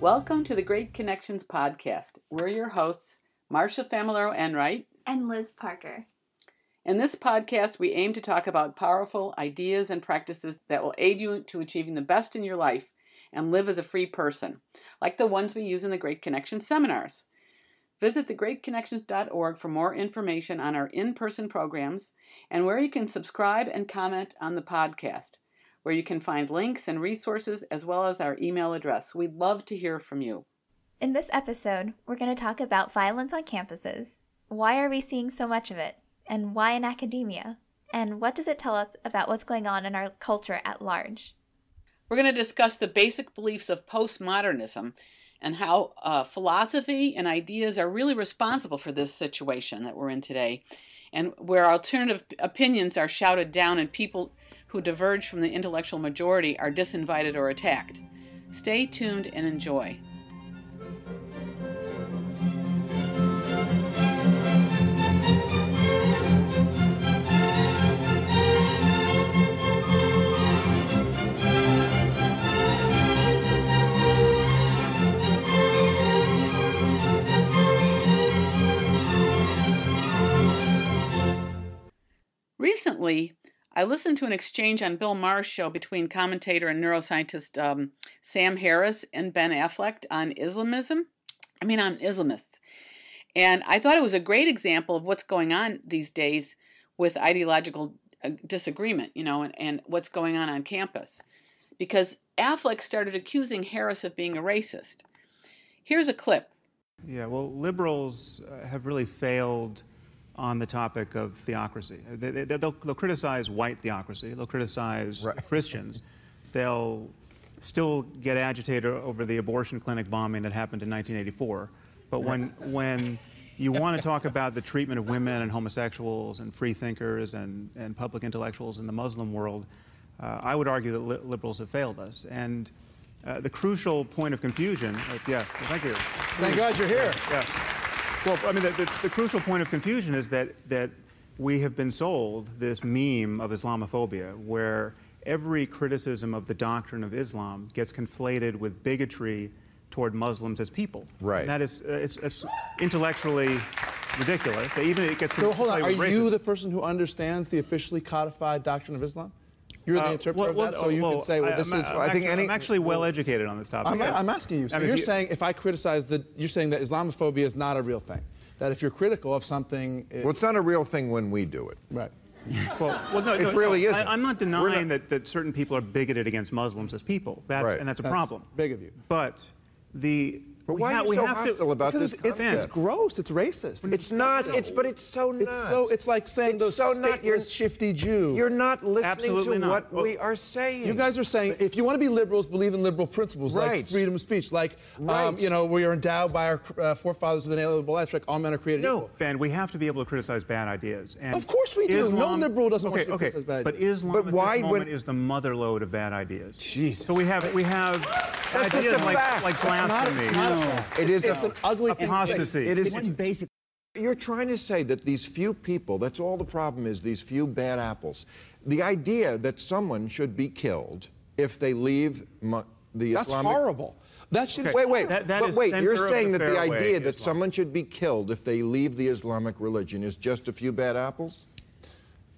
Welcome to the Great Connections podcast. We're your hosts, Marsha Familaro Enright and Liz Parker. In this podcast, we aim to talk about powerful ideas and practices that will aid you to achieving the best in your life and live as a free person, like the ones we use in the Great Connections seminars. Visit thegreatconnections.org for more information on our in person programs and where you can subscribe and comment on the podcast, where you can find links and resources as well as our email address. We'd love to hear from you. In this episode, we're going to talk about violence on campuses. Why are we seeing so much of it? And why in academia? And what does it tell us about what's going on in our culture at large? We're going to discuss the basic beliefs of postmodernism and how uh, philosophy and ideas are really responsible for this situation that we're in today, and where alternative opinions are shouted down and people who diverge from the intellectual majority are disinvited or attacked. Stay tuned and enjoy. Recently, I listened to an exchange on Bill Maher's show between commentator and neuroscientist um, Sam Harris and Ben Affleck on Islamism. I mean, on Islamists. And I thought it was a great example of what's going on these days with ideological uh, disagreement, you know, and, and what's going on on campus. Because Affleck started accusing Harris of being a racist. Here's a clip. Yeah, well, liberals uh, have really failed on the topic of theocracy. They, will they, they'll criticize white theocracy, they'll criticize right. Christians, they'll still get agitated over the abortion clinic bombing that happened in 1984. But when, when you want to talk about the treatment of women and homosexuals and free thinkers and, and public intellectuals in the Muslim world, uh, I would argue that li liberals have failed us. And uh, the crucial point of confusion, uh, yeah, thank you. Thank God you're here. Yeah. Well, I mean, the, the, the, crucial point of confusion is that, that we have been sold this meme of Islamophobia, where every criticism of the doctrine of Islam gets conflated with bigotry toward Muslims as people. Right. And that is, uh, it's, it's, intellectually ridiculous. Even it gets. So hold on, are you the person who understands the officially codified doctrine of Islam? You're the uh, interpreter well, of that, so you well, can say, well, this I'm, is. I'm i think actually, any. I'm actually well educated on this topic. I'm, I'm asking you. So I mean, you're you, saying if I criticize the, you're saying that Islamophobia is not a real thing. That if you're critical of something, it, well, it's not a real thing when we do it. Right. well, well, no, it no, really no, isn't. I, am not denying not, that, that certain people are bigoted against Muslims as people, that's, right. and that's a that's problem. Big of you. But the but why are you so hostile to, about this? It's, it's, gross. It's racist. It's, it's not. It's but it's so nuts. It's so. It's like saying it's those so not. You're shifty Jew. You're not listening Absolutely to not. what well, we are saying. You guys are saying if you want to be liberals, believe in liberal principles right. like freedom of speech, like um, right. um, you know we are endowed by our uh, forefathers with an inalienable rights, like all men are created no. equal. Ben, we have to be able to criticize bad ideas. And of course we do. Islam, no liberal doesn't okay, want to okay, criticize bad but ideas. Islam but at why this moment when, is the motherlode of bad ideas. Jesus. So we have we have ideas just a like, like blasphemy. It's it's not It is it's a, an ugly apostasy. It is it's basic. You're trying to say that these few people, that's all the problem is, these few bad apples. The idea that someone should be killed if they leave the That's Islamic... horrible. That should okay. wait, wait, that, that but wait. You're saying that the idea that Islam. someone should be killed if they leave the Islamic religion is just a few bad apples?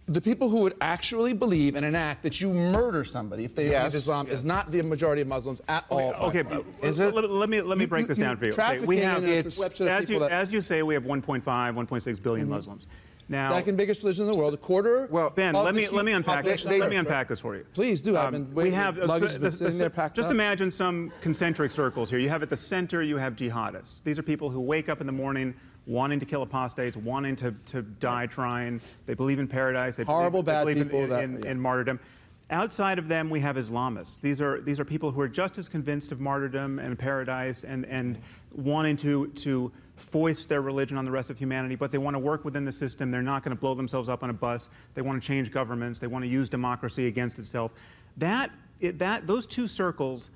The people who would actually believe and enact that you murder somebody if they yes. believe Islam is not the majority of Muslims at all. Okay, is it? Let, let me let me you, break you, this down for you. Okay, we have as you as you say, we have 1.5, 1.6 billion mm-hmm. Muslims. Now, second biggest religion in the world, a quarter. Well, Ben, let me let me unpack this. Let me unpack this for you. Please do. Um, we have uh, luggage the, the, Just up. imagine some concentric circles here. You have at the center, you have jihadists. These are people who wake up in the morning wanting to kill apostates, wanting to, to die trying. They believe in paradise. They Horrible, believe, bad believe people. In, that, in, yeah. in martyrdom. Outside of them, we have Islamists. These are, these are people who are just as convinced of martyrdom and paradise and, and wanting to, to foist their religion on the rest of humanity, but they want to work within the system. They're not going to blow themselves up on a bus. They want to change governments. They want to use democracy against itself. That, it, that, those two circles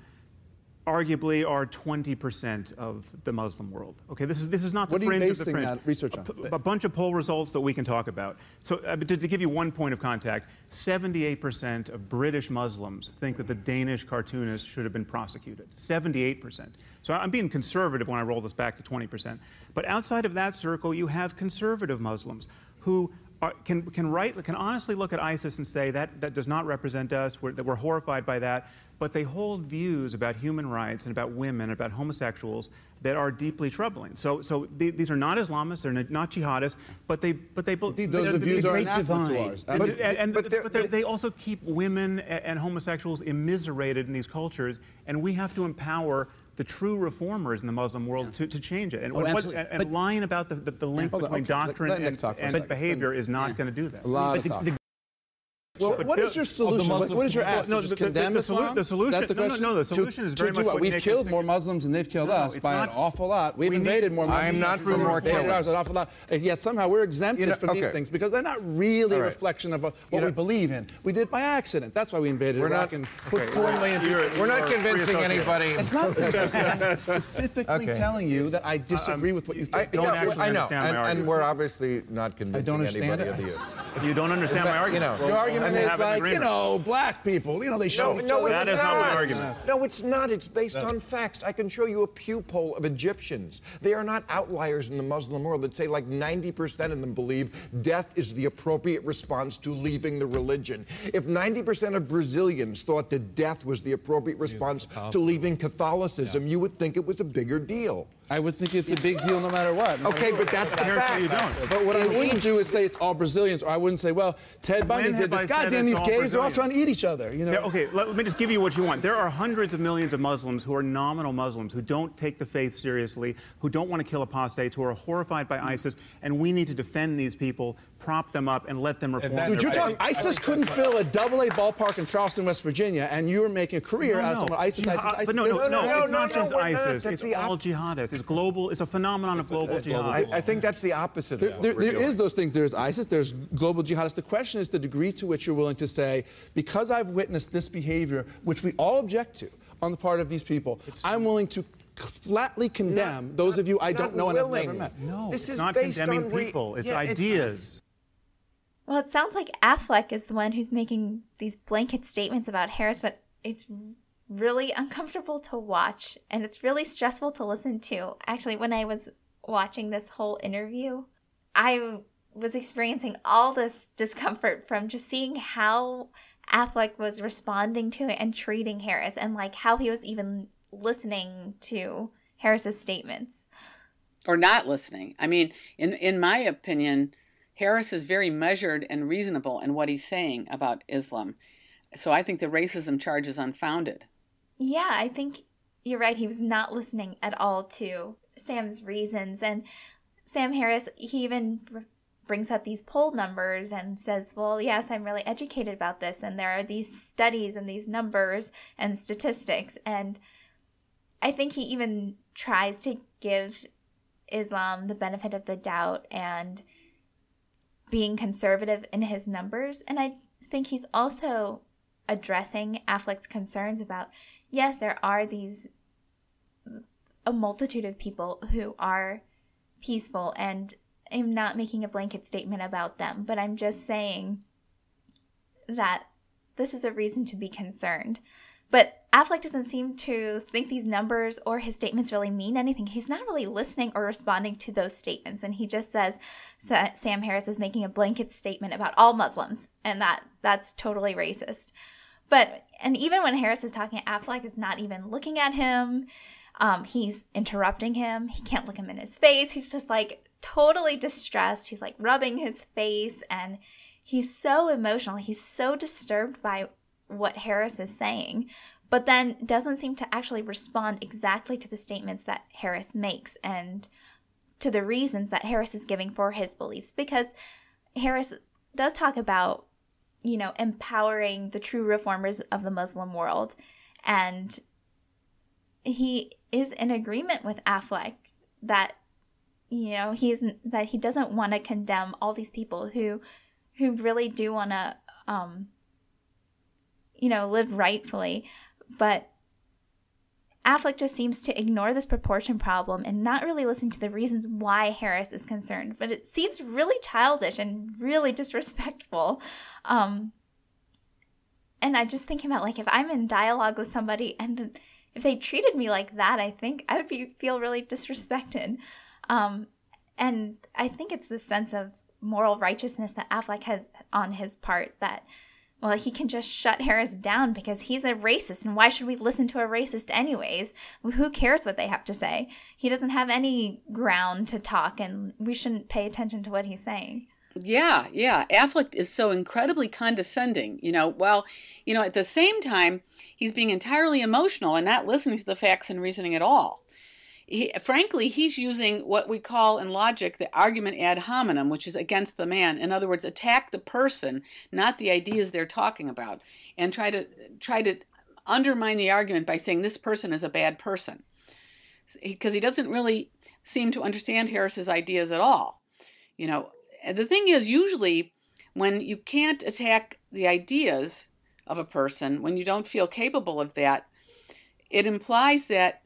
arguably are 20% of the Muslim world. Okay, this is this is not the what fringe are you of the basing fringe. that research on? A, a bunch of poll results that we can talk about. So, uh, to, to give you one point of contact, 78% of British Muslims think that the Danish cartoonist should have been prosecuted. 78%. So I'm being conservative when I roll this back to 20%. But outside of that circle, you have conservative Muslims who are, can, can, write, can honestly look at ISIS and say that, that does not represent us, we're, that we're horrified by that, but they hold views about human rights and about women, and about homosexuals that are deeply troubling. So, so they, these are not Islamists, they're not jihadists, but they, but they, Indeed, those they, views they, are they, anathema to ours. and, But- and, and- but they're- but they also keep women and, and homosexuals immiserated in these cultures, and we have to empower the true reformers in the Muslim world to, to change it. And, Oh, what- absolutely. and, But- lying about the, the, the link Hold on, between okay, doctrine let Nick and, talk for a and second. behavior is not going to do that. A lot But of the- talk. the- Well, But what is your solution? What, what is your ask? No, to the- the- condemn the Islam? the solution- Is the no, no, no, the To- solution is very do much what? what We've killed more. Muslims than they've killed No, us by not- an awful lot. We've we need- invaded more I'm Muslims. not than for they've more invaded killing. ours an awful lot. And yet somehow we're exempted You know, from these things because they're not really All a right. reflection of uh, what You know- we believe in. We did by accident. That's why we invaded We're Iraq not- and put okay, four million people. We're not convincing anybody. It's not I'm specifically telling you that I disagree with what you think. don't yeah, actually I know, and, we're obviously not convincing anybody of the If you don't understand my argument, you know, Your argument we is have like, you know, black people, you know, they show No, each no, other. it's That is not my not. argument. No, it's not. It's based on facts. I can show you a Pew poll of Egyptians. They are not outliers in the Muslim world that say like 90% of them believe death is the appropriate response to leaving the religion. If 90% of Brazilians thought that death was the appropriate response uh, to leaving Catholicism, you would think it was a bigger deal. I would think it's a big deal no matter what. Okay, but that's the Apparently fact. you don't. But what I wouldn't do is say it's all Brazilians, or I wouldn't say, well, Ted Bundy did this. said Goddamn, these all gays are all trying to eat each other. You know. There- okay, let, let me just give you what you want. There are hundreds of millions of Muslims who are nominal Muslims, who don't take the faith seriously, who don't want to kill apostates, who are horrified by ISIS, and we need to defend these people, prop them up, and let them reform that- Dude, you're faith. talking. ISIS couldn't fill a double A ballpark in Charleston, West Virginia, and you were making a career out of talking about ISIS, Jihad- ISIS, ISIS. But no, no, no, No, no, it's no, not no, just we're not. ISIS. It's the all op- jihadists. It's global. It's a phenomenon of global jihad. I, I think that's the opposite of There, what there, we're there doing. is those things. There's ISIS. There's global jihadists. The question is the degree to which you're willing to say, because I've witnessed this behavior, which we all object to on the part of these people, I'm willing to flatly condemn Not- those of you I don't know and have never met. no, This is not based condemning on re- people. It's Yeah, it's- ideas. Well, it sounds like Affleck is the one who's making these blanket statements about Harris, but it's really uncomfortable to watch and it's really stressful to listen to. Actually, when I was watching this whole interview, I was experiencing all this discomfort from just seeing how Affleck was responding to it and treating Harris and like how he was even listening to Harris's statements. or not listening. I mean, in in my opinion, Harris is very measured and reasonable in what he's saying about Islam. So I think the racism charge is unfounded. Yeah, I think you're right. He was not listening at all to Sam's reasons. And Sam Harris, he even brings up these poll numbers and says, Well, yes, I'm really educated about this. And there are these studies and these numbers and statistics. And I think he even tries to give Islam the benefit of the doubt and being conservative in his numbers. And I think he's also addressing Affleck's concerns about yes, there are these a multitude of people who are peaceful and I'm not making a blanket statement about them, but I'm just saying that this is a reason to be concerned. But Affleck doesn't seem to think these numbers or his statements really mean anything. He's not really listening or responding to those statements. And he just says Sa- Sam Harris is making a blanket statement about all Muslims, and that that's totally racist. But and even when Harris is talking, Affleck is not even looking at him. Um, he's interrupting him. He can't look him in his face. He's just like totally distressed. He's like rubbing his face, and he's so emotional. He's so disturbed by what Harris is saying, but then doesn't seem to actually respond exactly to the statements that Harris makes and to the reasons that Harris is giving for his beliefs. Because Harris does talk about you know, empowering the true reformers of the Muslim world. And he is in agreement with Affleck that, you know, he's that he doesn't want to condemn all these people who who really do want to um you know, live rightfully, but Affleck just seems to ignore this proportion problem and not really listen to the reasons why Harris is concerned. But it seems really childish and really disrespectful. Um, and I just think about like if I'm in dialogue with somebody and if they treated me like that, I think I would be feel really disrespected. Um, and I think it's the sense of moral righteousness that Affleck has on his part that well, he can just shut Harris down because he's a racist. And why should we listen to a racist, anyways? Who cares what they have to say? He doesn't have any ground to talk, and we shouldn't pay attention to what he's saying. Yeah, yeah. Affleck is so incredibly condescending, you know, while, you know, at the same time, he's being entirely emotional and not listening to the facts and reasoning at all he, frankly, he's using what we call in logic the argument ad hominem, which is against the man. In other words, attack the person, not the ideas they're talking about, and try to try to undermine the argument by saying this person is a bad person, because he doesn't really seem to understand Harris's ideas at all. You know, the thing is, usually when you can't attack the ideas of a person, when you don't feel capable of that, it implies that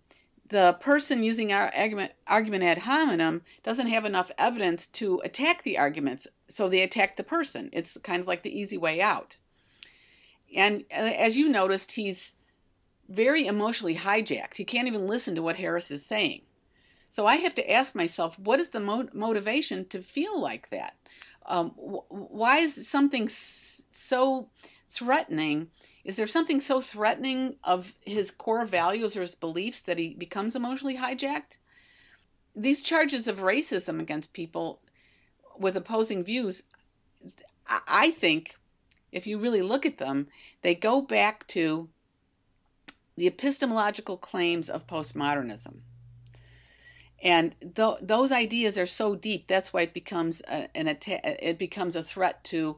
the person using our argument, argument ad hominem doesn't have enough evidence to attack the arguments, so they attack the person. It's kind of like the easy way out. And uh, as you noticed, he's very emotionally hijacked. He can't even listen to what Harris is saying. So I have to ask myself, what is the mo- motivation to feel like that? Um, wh- why is something so threatening is there something so threatening of his core values or his beliefs that he becomes emotionally hijacked? These charges of racism against people with opposing views, I think, if you really look at them, they go back to the epistemological claims of postmodernism. And th- those ideas are so deep. That's why it becomes a, an atta- it becomes a threat to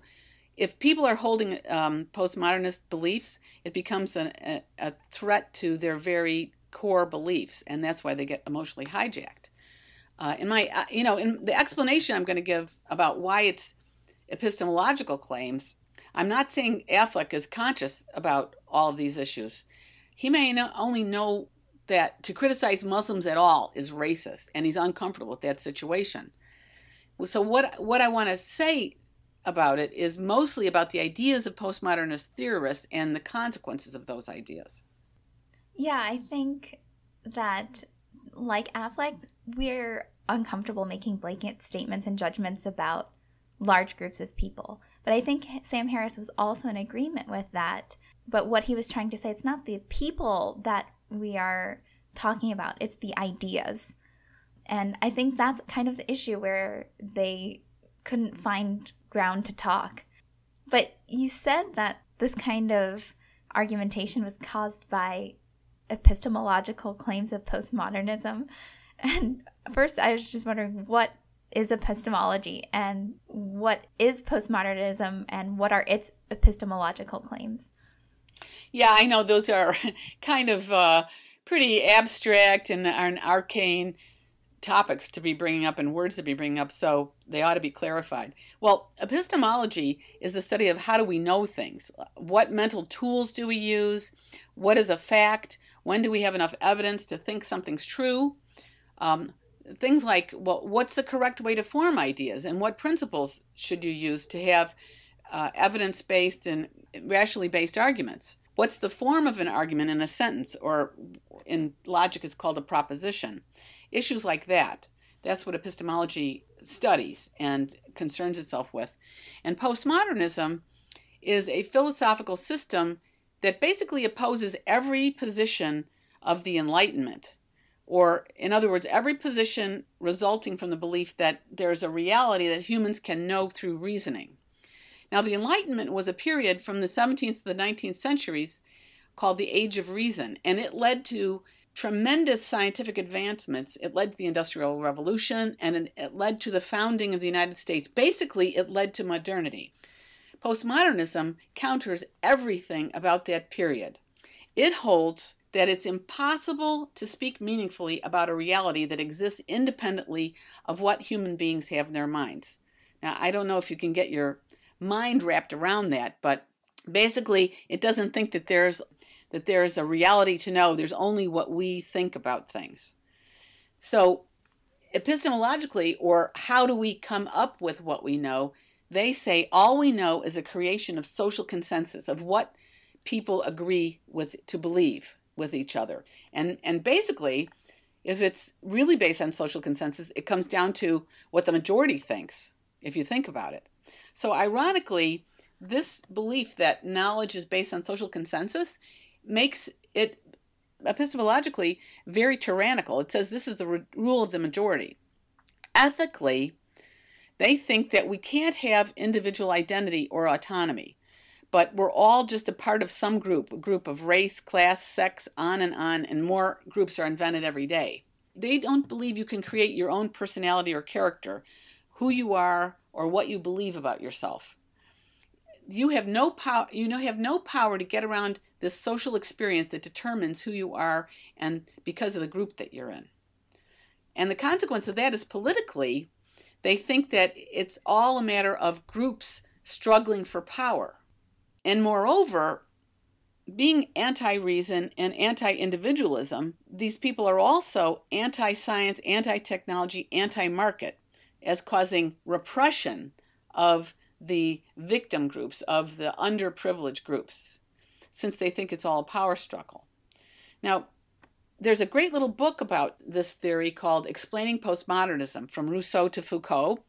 if people are holding um, postmodernist beliefs, it becomes an, a, a threat to their very core beliefs, and that's why they get emotionally hijacked. Uh, in my, uh, you know, in the explanation I'm going to give about why it's epistemological claims, I'm not saying Affleck is conscious about all of these issues. He may know, only know that to criticize Muslims at all is racist, and he's uncomfortable with that situation. So what what I want to say about it is mostly about the ideas of postmodernist theorists and the consequences of those ideas. Yeah, I think that, like Affleck, we're uncomfortable making blanket statements and judgments about large groups of people. But I think Sam Harris was also in agreement with that. But what he was trying to say, it's not the people that we are talking about, it's the ideas. And I think that's kind of the issue where they couldn't find ground to talk. But you said that this kind of argumentation was caused by epistemological claims of postmodernism. And first, I was just wondering what is epistemology and what is postmodernism and what are its epistemological claims? Yeah, I know those are kind of uh, pretty abstract and are an arcane topics to be bringing up and words to be bringing up, so they ought to be clarified. Well, epistemology is the study of how do we know things? What mental tools do we use? What is a fact? When do we have enough evidence to think something's true? Um, things like, well, what's the correct way to form ideas, and what principles should you use to have uh, evidence based and rationally based arguments? What's the form of an argument in a sentence, or in logic, it's called a proposition? Issues like that. That's what epistemology studies and concerns itself with. And postmodernism is a philosophical system that basically opposes every position of the Enlightenment. Or, in other words, every position resulting from the belief that there's a reality that humans can know through reasoning. Now, the Enlightenment was a period from the 17th to the 19th centuries called the Age of Reason, and it led to tremendous scientific advancements. It led to the Industrial Revolution and it led to the founding of the United States. Basically, it led to modernity. Postmodernism counters everything about that period. It holds that it's impossible to speak meaningfully about a reality that exists independently of what human beings have in their minds. Now, I don't know if you can get your mind wrapped around that, but Basically, it doesn't think that there's that there's a reality to know. There's only what we think about things. So, epistemologically, or how do we come up with what we know? They say all we know is a creation of social consensus of what people agree with to believe with each other. And and basically, if it's really based on social consensus, it comes down to what the majority thinks, if you think about it. So ironically, this belief that knowledge is based on social consensus makes it epistemologically very tyrannical. It says this is the rule of the majority. Ethically, they think that we can't have individual identity or autonomy but we're all just a part of some group, a group of race, class, sex, on and on, and more groups are invented every day. They don't believe you can create your own personality or character, who you are, or what you believe about yourself. You have no power you know have no power to get around this social experience that determines who you are and because of the group that you're in. And the consequence of that is politically, they think that it's all a matter of groups struggling for power and moreover, being anti reason and anti individualism, these people are also anti science, anti technology, anti market, as causing repression of the victim groups, of the underprivileged groups, since they think it's all a power struggle. Now, there's a great little book about this theory called Explaining Postmodernism from Rousseau to Foucault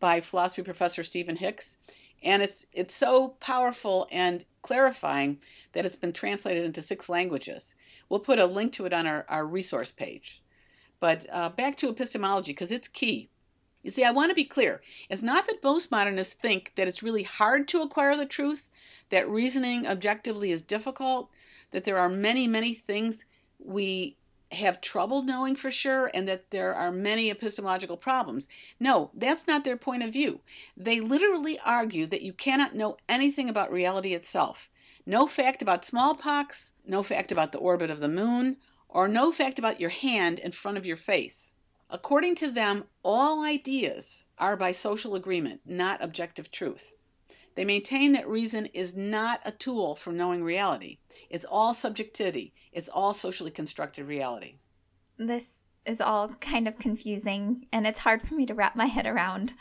by philosophy professor Stephen Hicks and it's it's so powerful and clarifying that it's been translated into six languages. We'll put a link to it on our, our resource page. But uh, back to epistemology, because it's key. You see, I want to be clear. It's not that postmodernists think that it's really hard to acquire the truth, that reasoning objectively is difficult, that there are many, many things we have trouble knowing for sure and that there are many epistemological problems. No, that's not their point of view. They literally argue that you cannot know anything about reality itself. No fact about smallpox, no fact about the orbit of the moon, or no fact about your hand in front of your face. According to them, all ideas are by social agreement, not objective truth. They maintain that reason is not a tool for knowing reality. It's all subjectivity. It's all socially constructed reality. This is all kind of confusing, and it's hard for me to wrap my head around.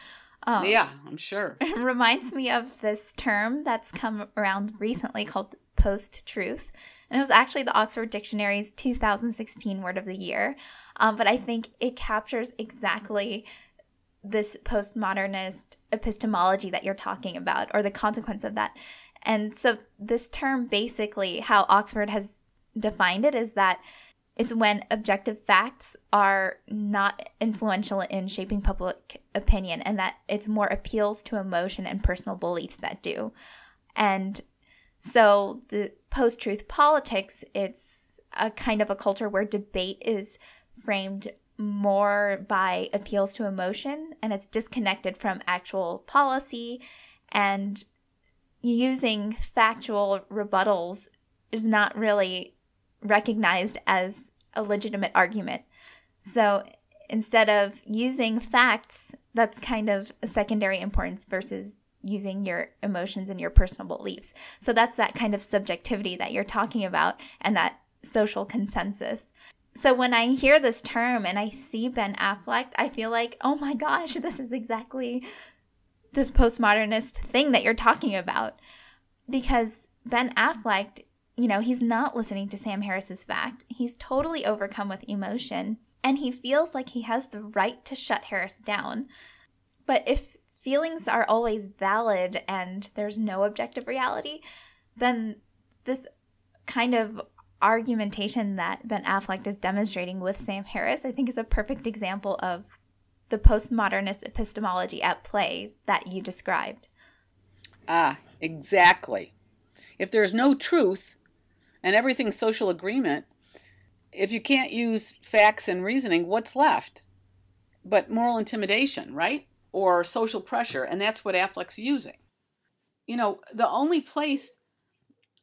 Um, yeah, I'm sure. It reminds me of this term that's come around recently called post truth. And it was actually the Oxford Dictionary's 2016 word of the year. Um, but I think it captures exactly this postmodernist epistemology that you're talking about or the consequence of that. And so this term basically how Oxford has defined it is that it's when objective facts are not influential in shaping public opinion and that it's more appeals to emotion and personal beliefs that do. And so the post-truth politics it's a kind of a culture where debate is framed more by appeals to emotion and it's disconnected from actual policy and using factual rebuttals is not really recognized as a legitimate argument. So instead of using facts, that's kind of a secondary importance versus using your emotions and your personal beliefs. So that's that kind of subjectivity that you're talking about and that social consensus so when I hear this term and I see Ben Affleck, I feel like, oh my gosh, this is exactly this postmodernist thing that you're talking about. Because Ben Affleck, you know, he's not listening to Sam Harris's fact. He's totally overcome with emotion and he feels like he has the right to shut Harris down. But if feelings are always valid and there's no objective reality, then this kind of argumentation that Ben Affleck is demonstrating with Sam Harris, I think is a perfect example of the postmodernist epistemology at play that you described. Ah, exactly. If there's no truth and everything's social agreement, if you can't use facts and reasoning, what's left? But moral intimidation, right? Or social pressure, and that's what Affleck's using. You know, the only place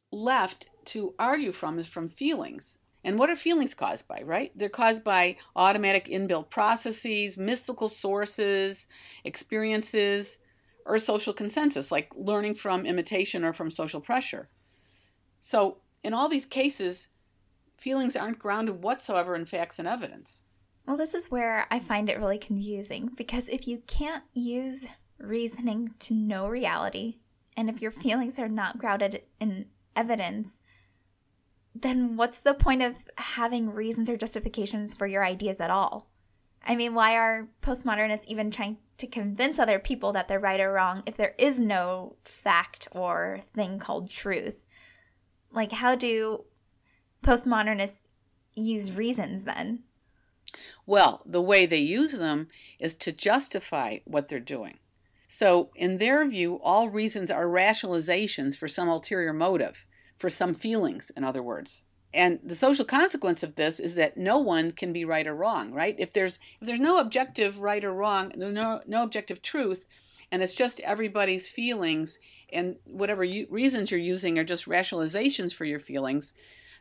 left to argue from is from feelings. And what are feelings caused by, right? They're caused by automatic inbuilt processes, mystical sources, experiences, or social consensus, like learning from imitation or from social pressure. So, in all these cases, feelings aren't grounded whatsoever in facts and evidence. Well, this is where I find it really confusing because if you can't use reasoning to know reality, and if your feelings are not grounded in evidence, then what's the point of having reasons or justifications for your ideas at all? I mean, why are postmodernists even trying to convince other people that they're right or wrong if there is no fact or thing called truth? Like, how do postmodernists use reasons then? Well, the way they use them is to justify what they're doing. So, in their view, all reasons are rationalizations for some ulterior motive, for some feelings, in other words. And the social consequence of this is that no one can be right or wrong, right? If there's if there's no objective right or wrong, no no objective truth, and it's just everybody's feelings and whatever you, reasons you're using are just rationalizations for your feelings,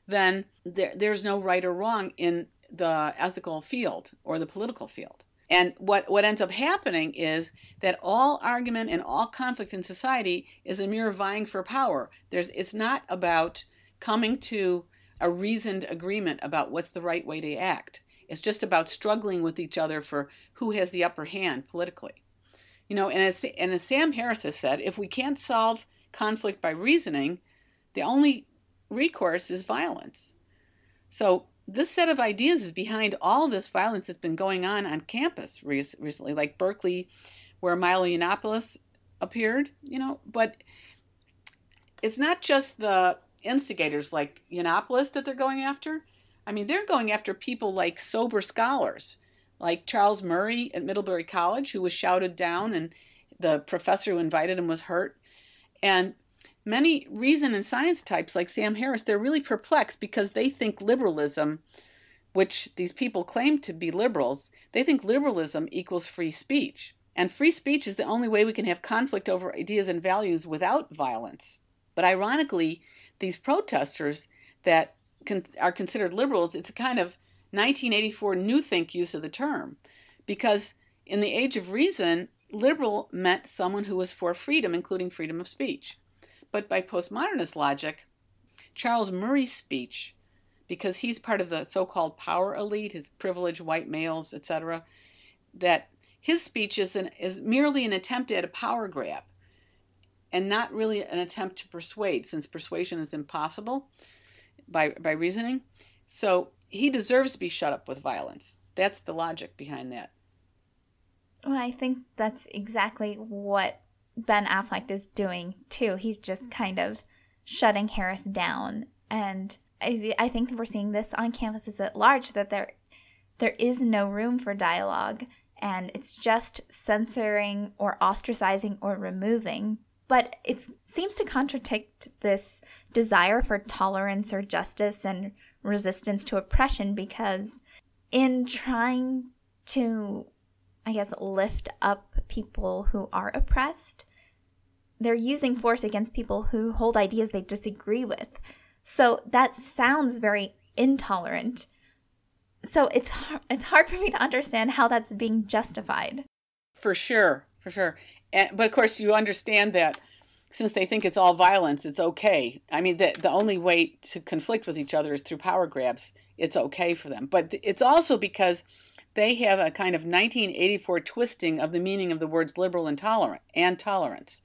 then there, there's no right or wrong in the ethical field or the political field. And what, what ends up happening is that all argument and all conflict in society is a mere vying for power. There's, it's not about coming to a reasoned agreement about what's the right way to act. It's just about struggling with each other for who has the upper hand politically. You know, and as, and as Sam Harris has said, if we can't solve conflict by reasoning, the only recourse is violence. So this set of ideas is behind all this violence that's been going on on campus recently, like Berkeley, where Milo Yiannopoulos appeared, you know, but it's not just the instigators like Yiannopoulos that they're going after. I mean, they're going after people like sober scholars, like Charles Murray at Middlebury College, who was shouted down and the professor who invited him was hurt. And Many reason and science types like Sam Harris, they're really perplexed because they think liberalism, which these people claim to be liberals, they think liberalism equals free speech. And free speech is the only way we can have conflict over ideas and values without violence. But ironically, these protesters that con- are considered liberals, it's a kind of 1984 new think use of the term. Because in the age of reason, liberal meant someone who was for freedom, including freedom of speech. But by postmodernist logic, Charles Murray's speech, because he's part of the so called power elite, his privileged white males, etc., that his speech is, an, is merely an attempt at a power grab and not really an attempt to persuade, since persuasion is impossible by, by reasoning. So he deserves to be shut up with violence. That's the logic behind that. Well, I think that's exactly what Ben Affleck is doing too. He's just kind of shutting Harris down. And I, I think we're seeing this on campuses at large that there there is no room for dialogue and it's just censoring or ostracizing or removing. But it seems to contradict this desire for tolerance or justice and resistance to oppression because in trying to I guess, lift up people who are oppressed. They're using force against people who hold ideas they disagree with. So that sounds very intolerant. So it's it's hard for me to understand how that's being justified. For sure, for sure. And, but of course, you understand that since they think it's all violence, it's okay. I mean, the the only way to conflict with each other is through power grabs. It's okay for them, but it's also because they have a kind of 1984 twisting of the meaning of the words liberal and tolerant and tolerance.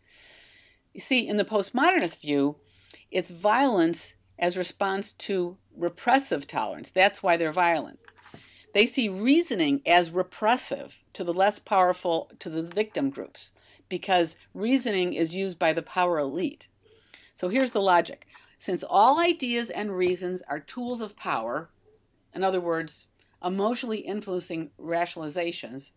You see, in the postmodernist view, it's violence as response to repressive tolerance. That's why they're violent. They see reasoning as repressive to the less powerful, to the victim groups, because reasoning is used by the power elite. So here's the logic. Since all ideas and reasons are tools of power, in other words, emotionally influencing rationalizations,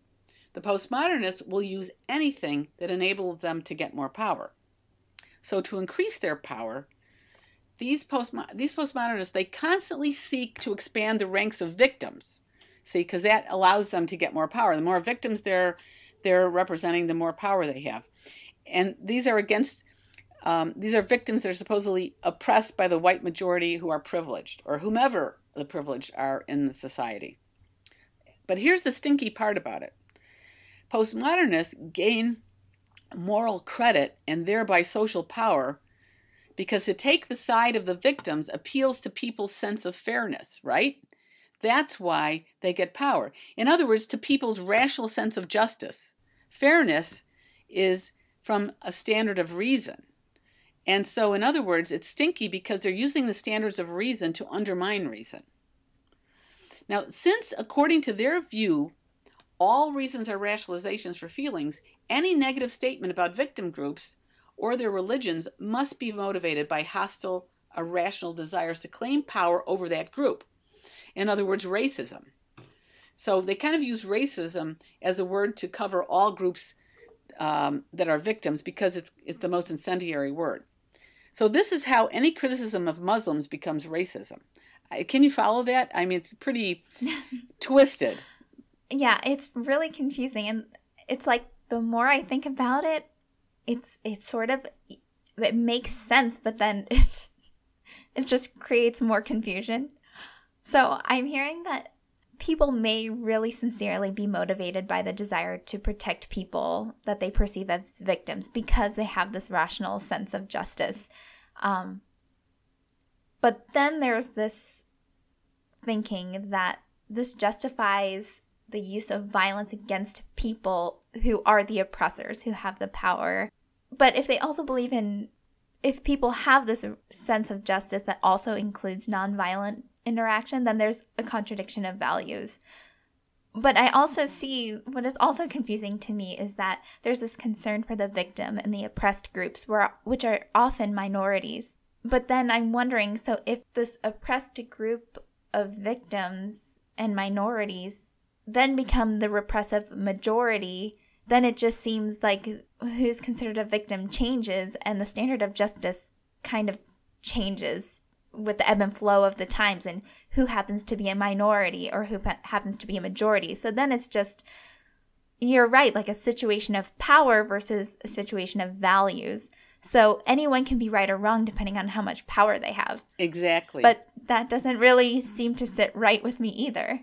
the postmodernists will use anything that enables them to get more power. So to increase their power, these, postmo- these postmodernists, they constantly seek to expand the ranks of victims. See, because that allows them to get more power. The more victims they're, they're representing, the more power they have. And these are against, um, these are victims that are supposedly oppressed by the white majority who are privileged, or whomever the privileged are in the society. But here's the stinky part about it postmodernists gain moral credit and thereby social power because to take the side of the victims appeals to people's sense of fairness, right? That's why they get power. In other words, to people's rational sense of justice. Fairness is from a standard of reason. And so, in other words, it's stinky because they're using the standards of reason to undermine reason. Now, since according to their view, all reasons are rationalizations for feelings, any negative statement about victim groups or their religions must be motivated by hostile, irrational desires to claim power over that group. In other words, racism. So they kind of use racism as a word to cover all groups um, that are victims because it's, it's the most incendiary word. So this is how any criticism of Muslims becomes racism. Can you follow that? I mean, it's pretty twisted. Yeah, it's really confusing, and it's like the more I think about it, it's it's sort of it makes sense, but then it's it just creates more confusion. So I'm hearing that people may really sincerely be motivated by the desire to protect people that they perceive as victims because they have this rational sense of justice. Um, but then there's this thinking that this justifies the use of violence against people who are the oppressors, who have the power. But if they also believe in, if people have this sense of justice that also includes nonviolent interaction, then there's a contradiction of values. But I also see what is also confusing to me is that there's this concern for the victim and the oppressed groups, which are often minorities. But then I'm wondering so if this oppressed group of victims and minorities then become the repressive majority, then it just seems like who's considered a victim changes and the standard of justice kind of changes with the ebb and flow of the times and who happens to be a minority or who happens to be a majority. So then it's just, you're right, like a situation of power versus a situation of values. So anyone can be right or wrong depending on how much power they have. Exactly. But that doesn't really seem to sit right with me either.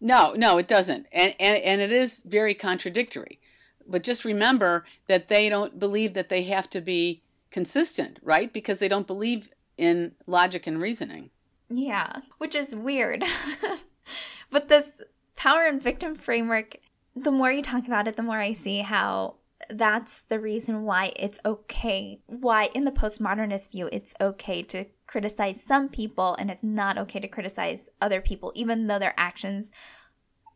No, no, it doesn't. And, and, and it is very contradictory. But just remember that they don't believe that they have to be consistent, right? Because they don't believe in logic and reasoning. Yeah, which is weird. but this power and victim framework, the more you talk about it, the more I see how that's the reason why it's okay. Why, in the postmodernist view, it's okay to criticize some people and it's not okay to criticize other people, even though their actions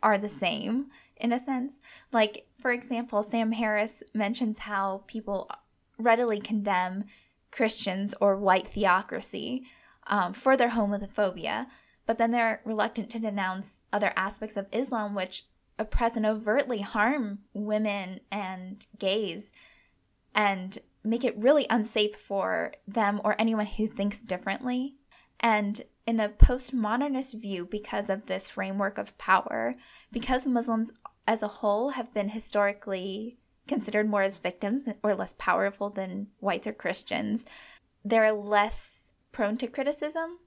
are the same in a sense. Like, for example, Sam Harris mentions how people readily condemn Christians or white theocracy um, for their homophobia, but then they're reluctant to denounce other aspects of Islam which oppress and overtly harm women and gays and make it really unsafe for them or anyone who thinks differently. And in a postmodernist view, because of this framework of power, because Muslims as a whole have been historically considered more as victims or less powerful than whites or Christians, they're less prone to criticism.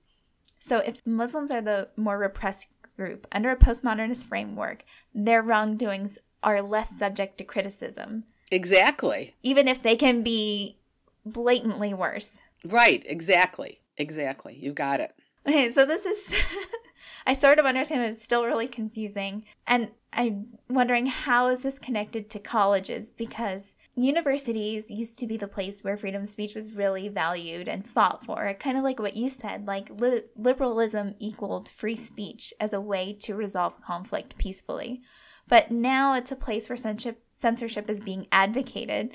So if Muslims are the more repressed group under a postmodernist framework, their wrongdoings are less subject to criticism. Exactly. Even if they can be blatantly worse. Right, exactly. Exactly. You got it. Okay, so this is I sort of understand it. It's still really confusing. And I'm wondering how is this connected to colleges? Because universities used to be the place where freedom of speech was really valued and fought for. Kind of like what you said, like li- liberalism equaled free speech as a way to resolve conflict peacefully. But now it's a place where censorship, censorship is being advocated.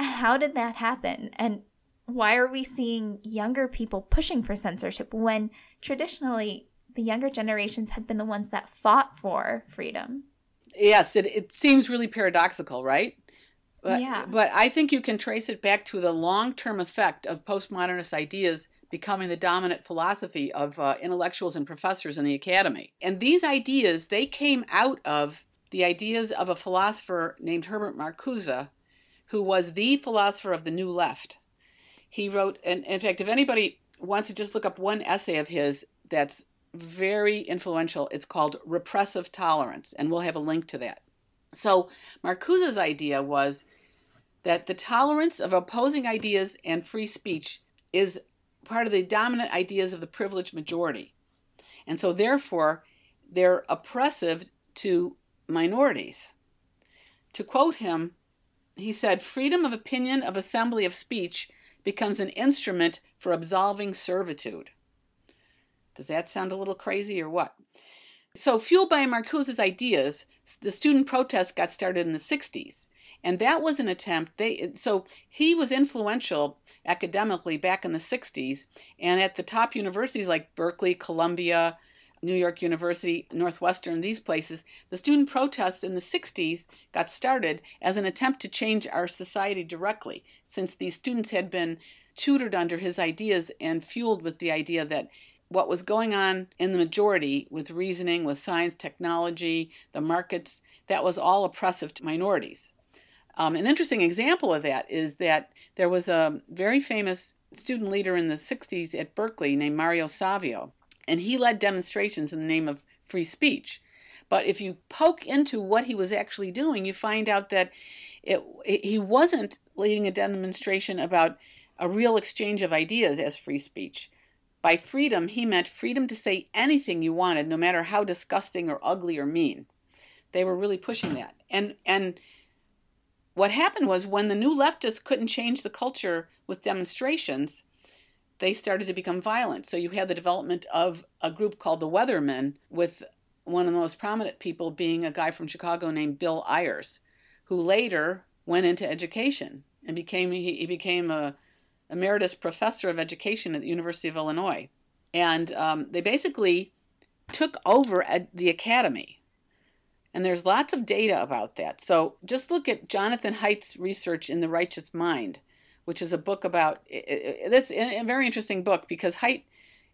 How did that happen? And why are we seeing younger people pushing for censorship when traditionally the younger generations have been the ones that fought for freedom. Yes, it, it seems really paradoxical, right? But, yeah. But I think you can trace it back to the long term effect of postmodernist ideas becoming the dominant philosophy of uh, intellectuals and professors in the academy. And these ideas, they came out of the ideas of a philosopher named Herbert Marcuse, who was the philosopher of the New Left. He wrote, and in fact, if anybody wants to just look up one essay of his that's very influential. It's called repressive tolerance, and we'll have a link to that. So, Marcuse's idea was that the tolerance of opposing ideas and free speech is part of the dominant ideas of the privileged majority. And so, therefore, they're oppressive to minorities. To quote him, he said, Freedom of opinion, of assembly, of speech becomes an instrument for absolving servitude. Does that sound a little crazy or what? So, fueled by Marcuse's ideas, the student protests got started in the 60s. And that was an attempt. They so he was influential academically back in the 60s and at the top universities like Berkeley, Columbia, New York University, Northwestern, these places, the student protests in the 60s got started as an attempt to change our society directly, since these students had been tutored under his ideas and fueled with the idea that what was going on in the majority with reasoning, with science, technology, the markets, that was all oppressive to minorities. Um, an interesting example of that is that there was a very famous student leader in the 60s at Berkeley named Mario Savio, and he led demonstrations in the name of free speech. But if you poke into what he was actually doing, you find out that it, he wasn't leading a demonstration about a real exchange of ideas as free speech. By freedom, he meant freedom to say anything you wanted, no matter how disgusting or ugly or mean. They were really pushing that. And and what happened was when the new leftists couldn't change the culture with demonstrations, they started to become violent. So you had the development of a group called the Weathermen, with one of the most prominent people being a guy from Chicago named Bill Ayers, who later went into education and became he, he became a emeritus professor of education at the University of Illinois. And um, they basically took over at the academy and there's lots of data about that. So just look at Jonathan Haidt's research in The Righteous Mind, which is a book about, it's a very interesting book because Haidt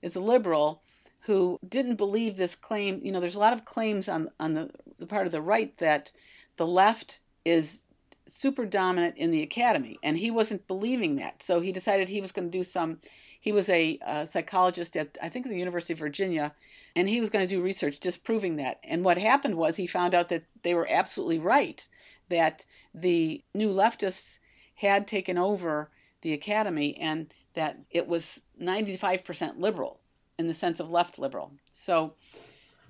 is a liberal who didn't believe this claim. You know, there's a lot of claims on, on the, the part of the right that the left is super dominant in the academy, and he wasn't believing that. So he decided he was going to do some. He was a, a psychologist at, I think, the University of Virginia, and he was going to do research disproving that. And what happened was he found out that they were absolutely right, that the new leftists had taken over the academy and that it was 95% liberal in the sense of left liberal. So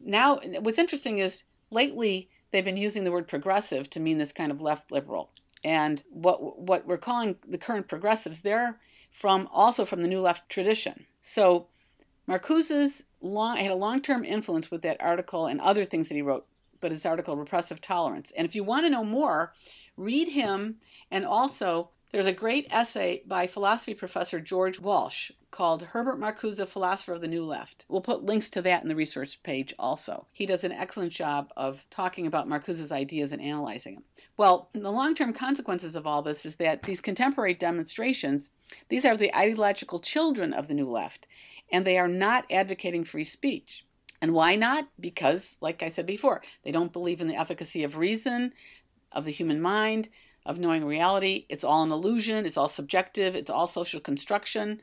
now what's interesting is lately they've been using the word progressive to mean this kind of left liberal. And what what we're calling the current progressives, they're from also from the new left tradition. So Marcuse's long, had a long-term influence with that article and other things that he wrote, but his article Repressive Tolerance. And if you want to know more, read him and also there's a great essay by philosophy professor George Walsh called Herbert Marcuse, Philosopher of the New Left. We'll put links to that in the research page also. He does an excellent job of talking about Marcuse's ideas and analyzing them. Well, the long term consequences of all this is that these contemporary demonstrations, these are the ideological children of the New Left and they are not advocating free speech. And why not? Because, like I said before, they don't believe in the efficacy of reason, of the human mind, of knowing reality. It's all an illusion, it's all subjective, it's all social construction.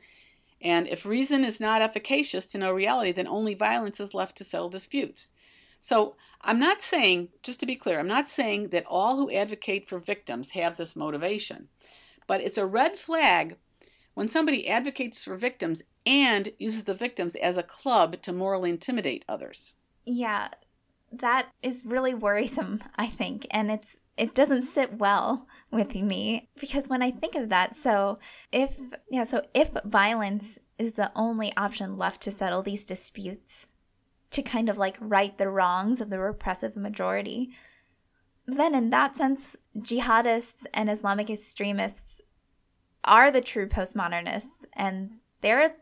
And if reason is not efficacious to know reality, then only violence is left to settle disputes. So I'm not saying, just to be clear, I'm not saying that all who advocate for victims have this motivation. But it's a red flag when somebody advocates for victims and uses the victims as a club to morally intimidate others. Yeah, that is really worrisome, I think, and it's it doesn't sit well with me because when I think of that, so if yeah, so if violence is the only option left to settle these disputes, to kind of like right the wrongs of the repressive majority, then in that sense, jihadists and Islamic extremists are the true postmodernists and they're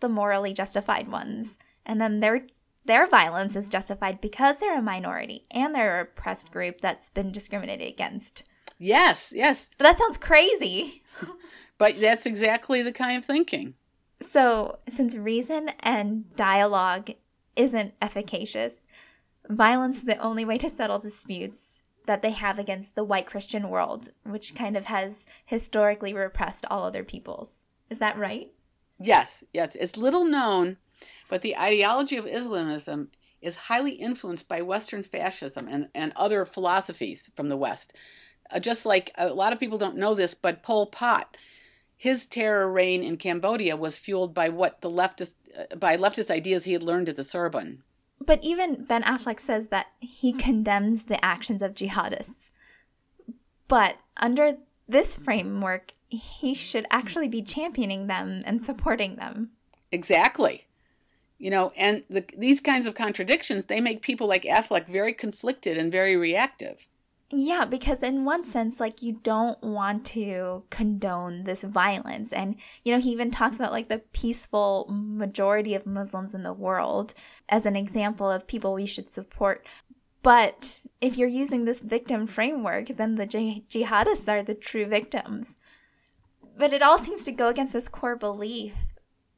the morally justified ones. And then their their violence is justified because they're a minority and they're a oppressed group that's been discriminated against. Yes, yes. But that sounds crazy. but that's exactly the kind of thinking. So, since reason and dialogue isn't efficacious, violence is the only way to settle disputes that they have against the white Christian world, which kind of has historically repressed all other peoples. Is that right? Yes, yes. It's little known, but the ideology of Islamism is highly influenced by Western fascism and, and other philosophies from the West. Uh, just like a lot of people don't know this, but Pol Pot, his terror reign in Cambodia was fueled by what the leftist uh, by leftist ideas he had learned at the Sorbonne. But even Ben Affleck says that he condemns the actions of jihadists. But under this framework, he should actually be championing them and supporting them. Exactly. You know, and the, these kinds of contradictions, they make people like Affleck very conflicted and very reactive. Yeah, because in one sense, like you don't want to condone this violence. And, you know, he even talks about like the peaceful majority of Muslims in the world as an example of people we should support. But if you're using this victim framework, then the jihadists are the true victims. But it all seems to go against this core belief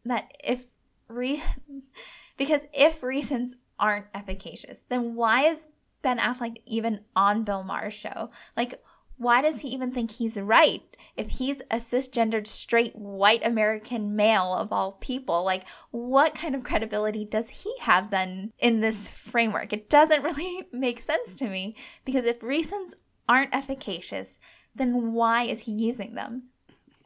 that if re- because if reasons aren't efficacious, then why is Ben Affleck even on Bill Maher's show? Like, why does he even think he's right if he's a cisgendered straight white American male of all people? Like, what kind of credibility does he have then in this framework? It doesn't really make sense to me because if reasons aren't efficacious, then why is he using them?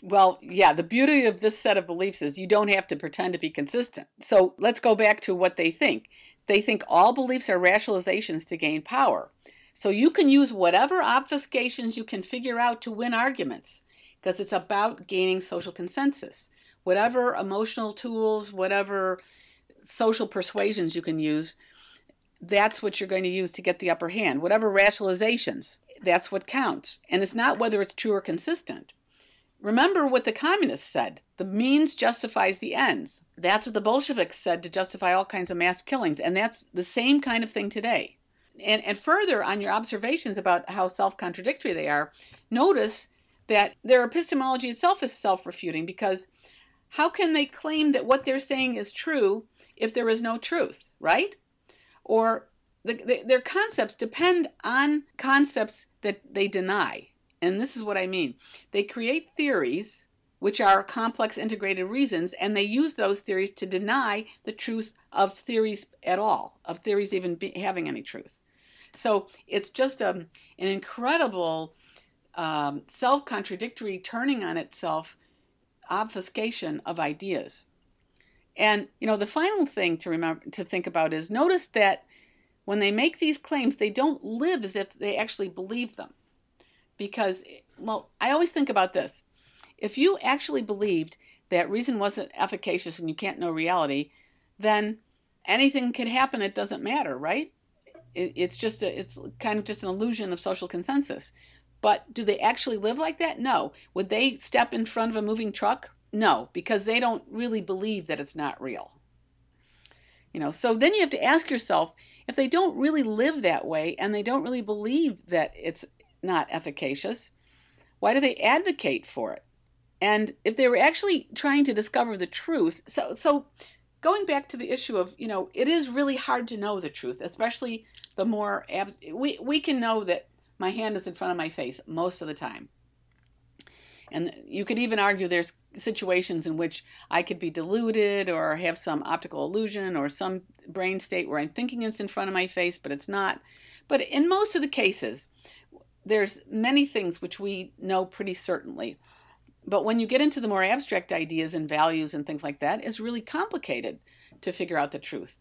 Well, yeah, the beauty of this set of beliefs is you don't have to pretend to be consistent. So let's go back to what they think. They think all beliefs are rationalizations to gain power. So you can use whatever obfuscations you can figure out to win arguments because it's about gaining social consensus. Whatever emotional tools, whatever social persuasions you can use, that's what you're going to use to get the upper hand. Whatever rationalizations, that's what counts. And it's not whether it's true or consistent. Remember what the communists said the means justifies the ends. That's what the Bolsheviks said to justify all kinds of mass killings, and that's the same kind of thing today. And, and further, on your observations about how self contradictory they are, notice that their epistemology itself is self refuting because how can they claim that what they're saying is true if there is no truth, right? Or the, the, their concepts depend on concepts that they deny. And this is what I mean. They create theories, which are complex integrated reasons, and they use those theories to deny the truth of theories at all, of theories even be, having any truth. So it's just a, um, an incredible um, self contradictory, turning on itself obfuscation of ideas. And you know, the final thing to remember to think about is notice that when they make these claims, they don't live as if they actually believe them because, well, I always think about this. If you actually believed that reason wasn't efficacious and you can't know reality, then anything could happen. It doesn't matter, right? It, it's just a, it's kind of just an illusion of social consensus. But do they actually live like that? No. Would they step in front of a moving truck? No, because they don't really believe that it's not real. You know, so then you have to ask yourself if they don't really live that way and they don't really believe that it's not efficacious, why do they advocate for it? And if they were actually trying to discover the truth, so so going back to the issue of, you know, it is really hard to know the truth, especially the more abs we we can know that my hand is in front of my face most of the time. And you could even argue there's situations in which I could be deluded or have some optical illusion or some brain state where I'm thinking it's in front of my face, but it's not. But in most of the cases, there's many things which we know pretty certainly. But when you get into the more abstract ideas and values and things like that, it's really complicated to figure out the truth.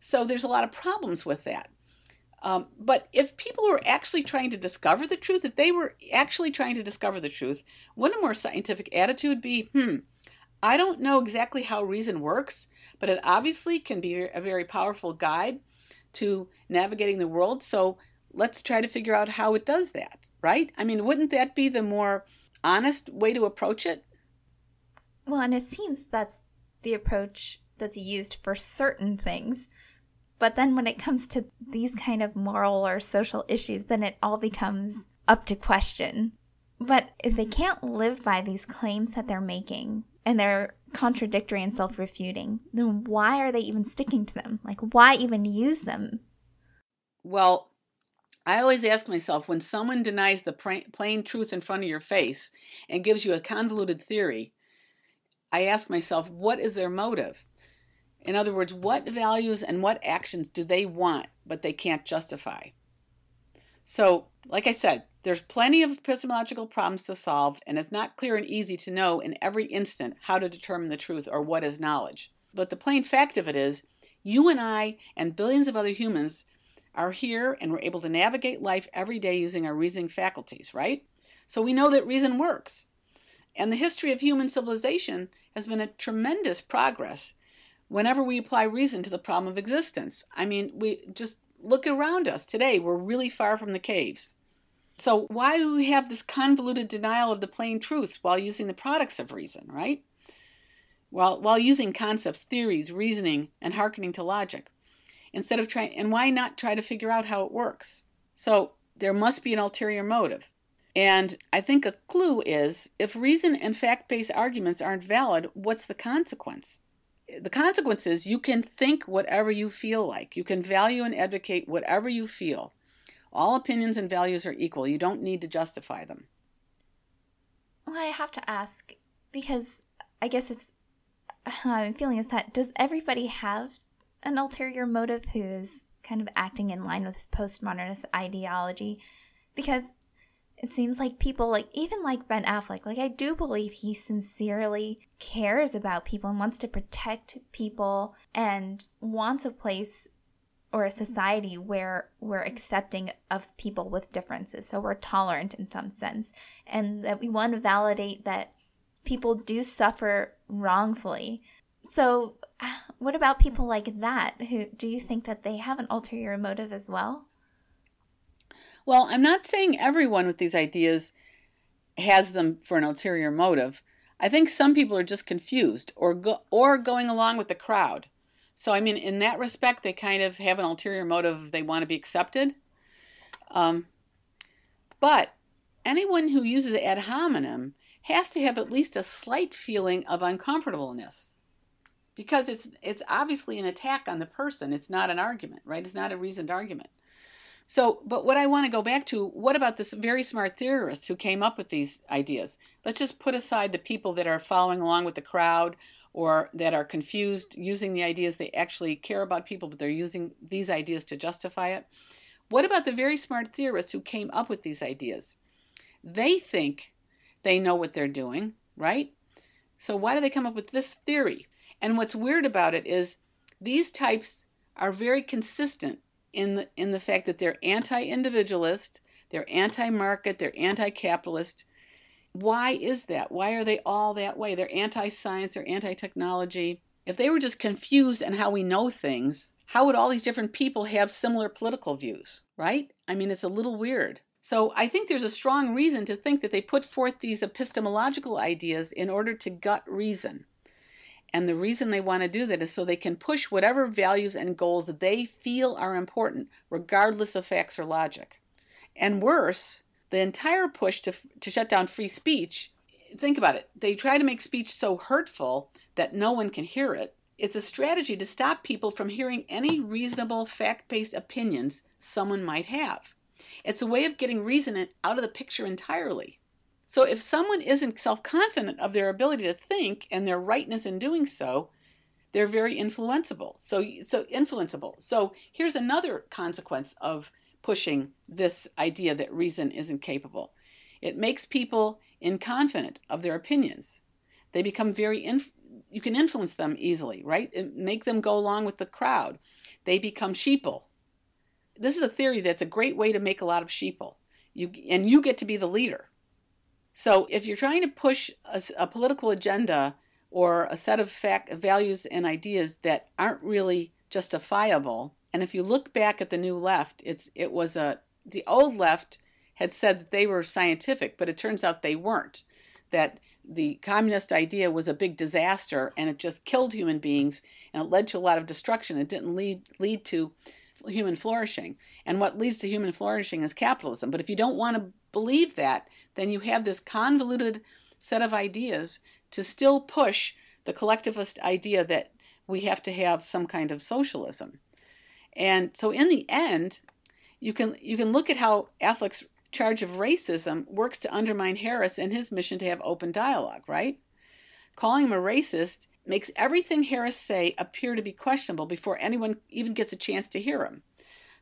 So there's a lot of problems with that. Um, but if people were actually trying to discover the truth, if they were actually trying to discover the truth, wouldn't a more scientific attitude be, hmm, I don't know exactly how reason works, but it obviously can be a very powerful guide to navigating the world. So let's try to figure out how it does that, right? I mean, wouldn't that be the more honest way to approach it? Well, and it seems that's the approach that's used for certain things. But then when it comes to these kind of moral or social issues, then it all becomes up to question. But if they can't live by these claims that they're making and they're contradictory and self refuting, then why are they even sticking to them? Like, why even use them? Well, I always ask myself when someone denies the plain truth in front of your face and gives you a convoluted theory, I ask myself, what is their motive? In other words, what values and what actions do they want but they can't justify? So like I said, there's plenty of epistemological problems to solve, and it's not clear and easy to know in every instant how to determine the truth or what is knowledge. But the plain fact of it is, you and I and billions of other humans are here and we're able to navigate life every day using our reasoning faculties, right? So we know that reason works. And the history of human civilization has been a tremendous progress whenever we apply reason to the problem of existence. I mean, we just look around us today, we're really far from the caves. So, why do we have this convoluted denial of the plain truth while using the products of reason, right? While, while using concepts, theories, reasoning, and hearkening to logic, instead of trying, and why not try to figure out how it works? So, there must be an ulterior motive. And I think a clue is if reason and fact based arguments aren't valid, what's the consequence? The consequence is you can think whatever you feel like. You can value and advocate whatever you feel. All opinions and values are equal. You don't need to justify them. Well, I have to ask because I guess it's how I'm feeling is that does everybody have an ulterior motive who is kind of acting in line with this postmodernist ideology? Because it seems like people like even like Ben Affleck, like I do believe he sincerely cares about people and wants to protect people and wants a place or a society where we're accepting of people with differences. So we're tolerant in some sense and that we want to validate that people do suffer wrongfully. So what about people like that who do you think that they have an ulterior motive as well? Well, I'm not saying everyone with these ideas has them for an ulterior motive. I think some people are just confused or go, or going along with the crowd. So I mean, in that respect, they kind of have an ulterior motive. They want to be accepted. Um, but anyone who uses ad hominem has to have at least a slight feeling of uncomfortableness because it's it's obviously an attack on the person. It's not an argument, right? It's not a reasoned argument. So, but what I want to go back to, what about this very smart theorist who came up with these ideas? Let's just put aside the people that are following along with the crowd or that are confused using the ideas. They actually care about people, but they're using these ideas to justify it. What about the very smart theorists who came up with these ideas? They think they know what they're doing, right? So, why do they come up with this theory? And what's weird about it is these types are very consistent in the, in the fact that they're anti-individualist, they're anti-market, they're anti-capitalist. Why is that? Why are they all that way? They're anti-science, they're anti-technology. If they were just confused in how we know things, how would all these different people have similar political views, right? I mean, it's a little weird. So I think there's a strong reason to think that they put forth these epistemological ideas in order to gut reason. And the reason they want to do that is so they can push whatever values and goals they feel are important, regardless of facts or logic. And worse, the entire push to, to shut down free speech think about it. They try to make speech so hurtful that no one can hear it. It's a strategy to stop people from hearing any reasonable fact based opinions someone might have. It's a way of getting reason out of the picture entirely. So if someone isn't self confident of their ability to think and their rightness in doing so, they're very influenceable. So, so influenceable. So here's another consequence of pushing this idea that reason isn't capable. It makes people inconfident of their opinions. They become very inf- you can influence them easily, right? And make them go along with the crowd. They become sheeple. This is a theory that's a great way to make a lot of sheeple. You and you get to be the leader. So if you're trying to push a, a political agenda or a set of fact, values and ideas that aren't really justifiable, and if you look back at the new left, it's it was a the old left had said that they were scientific, but it turns out they weren't. That the communist idea was a big disaster and it just killed human beings and it led to a lot of destruction. It didn't lead lead to human flourishing. And what leads to human flourishing is capitalism. But if you don't want to believe that, then you have this convoluted set of ideas to still push the collectivist idea that we have to have some kind of socialism. And so in the end, you can you can look at how Affleck's charge of racism works to undermine Harris and his mission to have open dialogue, right? Calling him a racist makes everything Harris say appear to be questionable before anyone even gets a chance to hear him.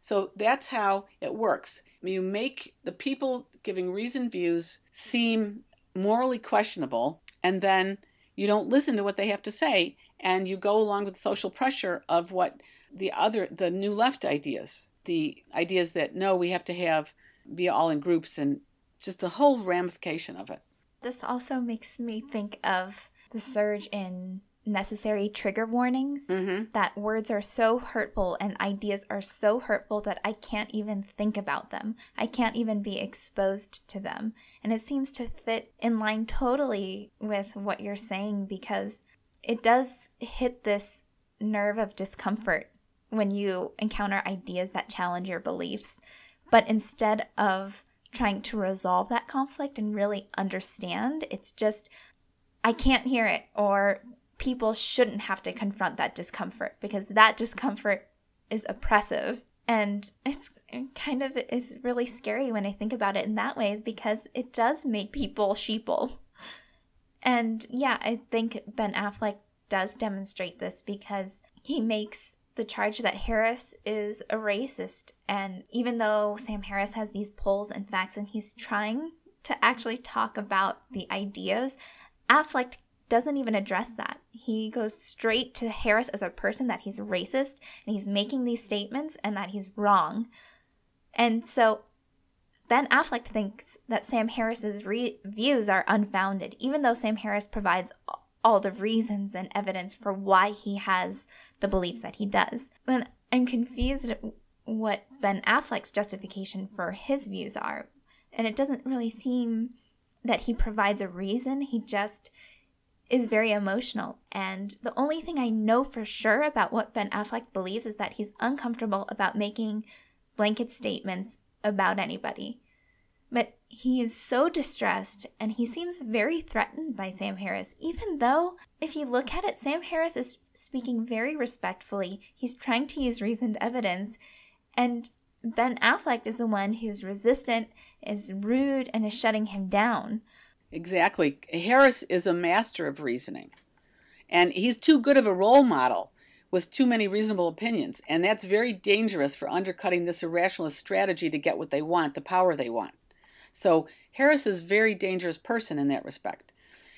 So that's how it works. You make the people giving reasoned views seem morally questionable, and then you don't listen to what they have to say, and you go along with the social pressure of what the other, the new left ideas, the ideas that no, we have to have be all in groups, and just the whole ramification of it. This also makes me think of the surge in necessary trigger warnings Mm-hmm. that words are so hurtful and ideas are so hurtful that I can't even think about them. I can't even be exposed to them. And it seems to fit in line totally with what you're saying because it does hit this nerve of discomfort when you encounter ideas that challenge your beliefs. But instead of trying to resolve that conflict and really understand, it's just, I can't hear it, or people shouldn't have to confront that discomfort because that discomfort is oppressive. And it's kind of is really scary when I think about it in that way, is because it does make people sheeple. And yeah, I think Ben Affleck does demonstrate this because he makes the charge that Harris is a racist. And even though Sam Harris has these polls and facts and he's trying to actually talk about the ideas, Affleck doesn't even address that. He goes straight to Harris as a person that he's racist and he's making these statements and that he's wrong. And so Ben Affleck thinks that Sam Harris's re- views are unfounded, even though Sam Harris provides all the reasons and evidence for why he has the beliefs that he does. And I'm confused at what Ben Affleck's justification for his views are. And it doesn't really seem that he provides a reason. He just is very emotional. And the only thing I know for sure about what Ben Affleck believes is that he's uncomfortable about making blanket statements about anybody. But he is so distressed and he seems very threatened by Sam Harris, even though, if you look at it, Sam Harris is speaking very respectfully. He's trying to use reasoned evidence. And Ben Affleck is the one who's resistant, is rude, and is shutting him down. Exactly. Harris is a master of reasoning. And he's too good of a role model with too many reasonable opinions. And that's very dangerous for undercutting this irrationalist strategy to get what they want, the power they want. So Harris is a very dangerous person in that respect.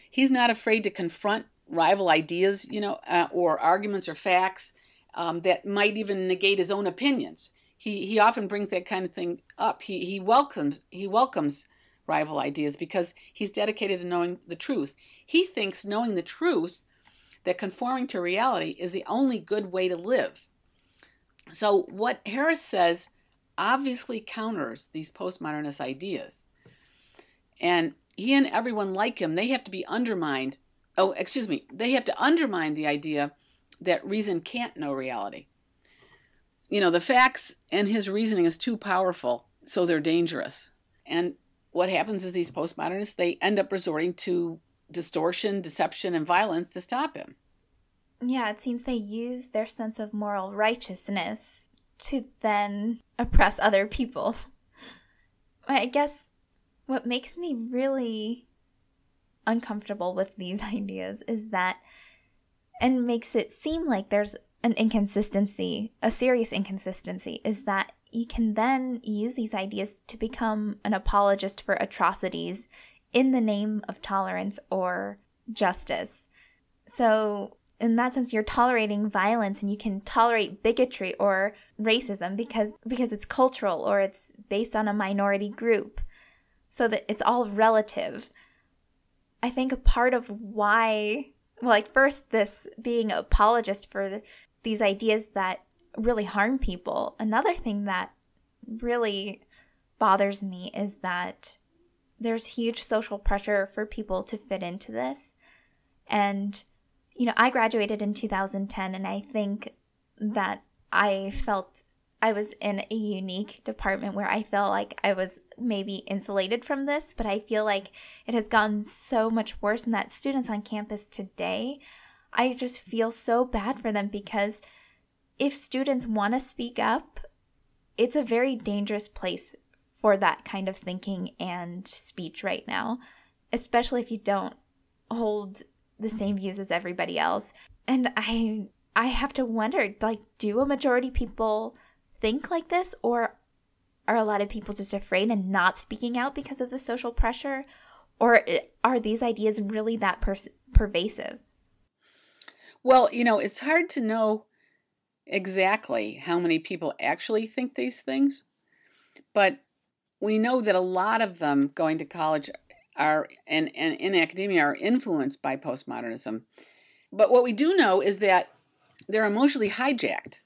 He's not afraid to confront rival ideas, you know, uh, or arguments or facts um, that might even negate his own opinions. He he often brings that kind of thing up. He he welcomes he welcomes rival ideas because he's dedicated to knowing the truth. He thinks knowing the truth, that conforming to reality is the only good way to live. So what Harris says obviously counters these postmodernist ideas. And he and everyone like him, they have to be undermined. Oh, excuse me, they have to undermine the idea that reason can't know reality. You know, the facts and his reasoning is too powerful, so they're dangerous. And what happens is these postmodernists, they end up resorting to distortion, deception, and violence to stop him. Yeah, it seems they use their sense of moral righteousness to then oppress other people. I guess what makes me really uncomfortable with these ideas is that, and makes it seem like there's an inconsistency, a serious inconsistency, is that you can then use these ideas to become an apologist for atrocities in the name of tolerance or justice. So, in that sense, you're tolerating violence and you can tolerate bigotry or racism because because it's cultural or it's based on a minority group. So that it's all relative. I think a part of why well, like first this being apologist for these ideas that really harm people. Another thing that really bothers me is that there's huge social pressure for people to fit into this. And, you know, I graduated in 2010, and I think that I felt I was in a unique department where I felt like I was maybe insulated from this, but I feel like it has gotten so much worse, and that students on campus today, I just feel so bad for them because if students want to speak up, it's a very dangerous place for that kind of thinking and speech right now, especially if you don't hold the same views as everybody else. And I I have to wonder like do a majority people think like this, or are a lot of people just afraid and not speaking out because of the social pressure? Or are these ideas really that per- pervasive? Well, you know, it's hard to know exactly how many people actually think these things, but we know that a lot of them going to college are and, and in academia are influenced by postmodernism. But what we do know is that they're emotionally hijacked.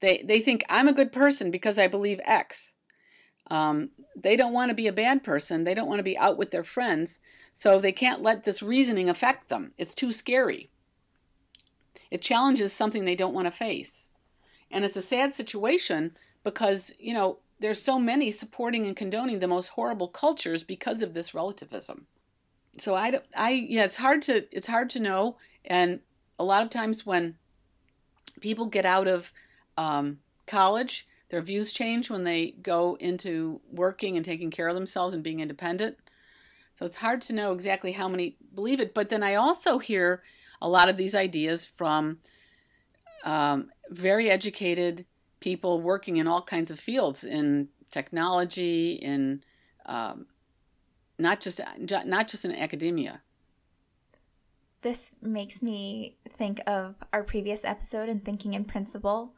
They they think I'm a good person because I believe X. Um, they don't want to be a bad person. They don't want to be out with their friends. So they can't let this reasoning affect them. It's too scary. It challenges something they don't want to face. And it's a sad situation because, you know, there's so many supporting and condoning the most horrible cultures because of this relativism. So I, I yeah, it's hard to it's hard to know, and a lot of times when people get out of um, college, their views change when they go into working and taking care of themselves and being independent. So it's hard to know exactly how many believe it. But then I also hear a lot of these ideas from um, very educated people working in all kinds of fields in technology, in um, not just not just in academia. This makes me think of our previous episode in Thinking in Principle,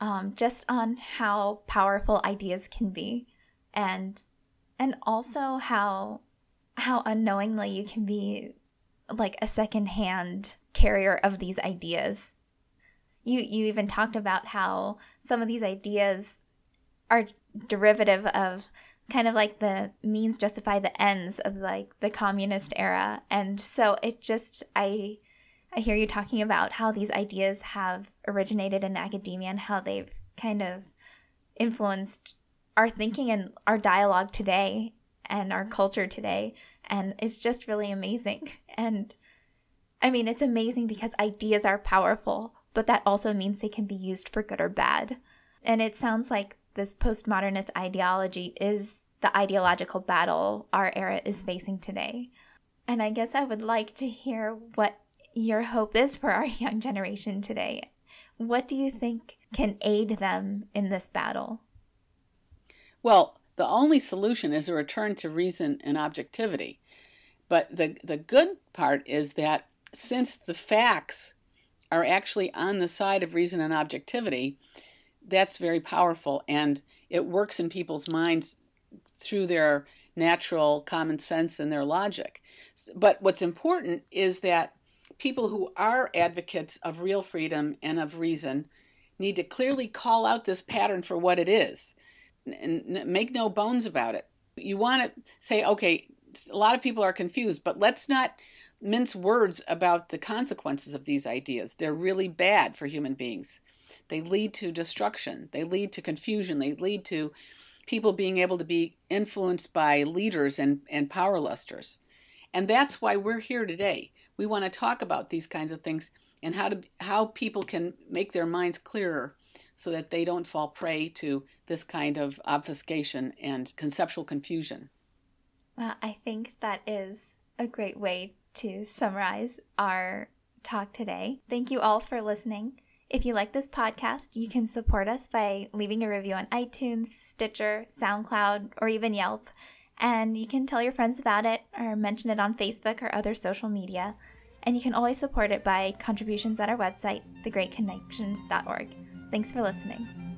um, just on how powerful ideas can be, and and also how how unknowingly you can be like a secondhand carrier of these ideas you you even talked about how some of these ideas are derivative of kind of like the means justify the ends of like the communist era. And so it just i i hear you talking about how these ideas have originated in academia and how they've kind of influenced our thinking and our dialogue today and our culture today. And it's just really amazing. And i mean it's amazing because ideas are powerful but that also means they can be used for good or bad. And it sounds like this postmodernist ideology is the ideological battle our era is facing today. And I guess I would like to hear what your hope is for our young generation today. What do you think can aid them in this battle? Well, the only solution is a return to reason and objectivity. But the, the good part is that since the facts are actually on the side of reason and objectivity, that's very powerful and it works in people's minds through their natural common sense and their logic. But what's important is that people who are advocates of real freedom and of reason need to clearly call out this pattern for what it is and make no bones about it. You want to say, okay, a lot of people are confused, but let's not mince words about the consequences of these ideas. They're really bad for human beings. They lead to destruction, they lead to confusion, they lead to people being able to be influenced by leaders and, and power lusters. And that's why we're here today. We want to talk about these kinds of things and how to how people can make their minds clearer so that they don't fall prey to this kind of obfuscation and conceptual confusion. Well, I think that is a great way to summarize our talk today. Thank you all for listening. If you like this podcast, you can support us by leaving a review on iTunes, Stitcher, SoundCloud, or even Yelp. And you can tell your friends about it or mention it on Facebook or other social media. And you can always support it by contributions at our website, thegreatconnections.org. Thanks for listening.